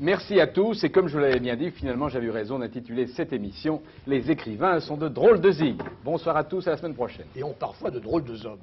Merci à tous, et comme je vous l'avais bien dit, finalement j'avais eu raison d'intituler cette émission Les écrivains sont de drôles de zig. Bonsoir à tous, à la semaine prochaine. Et ont parfois de drôles de hommes.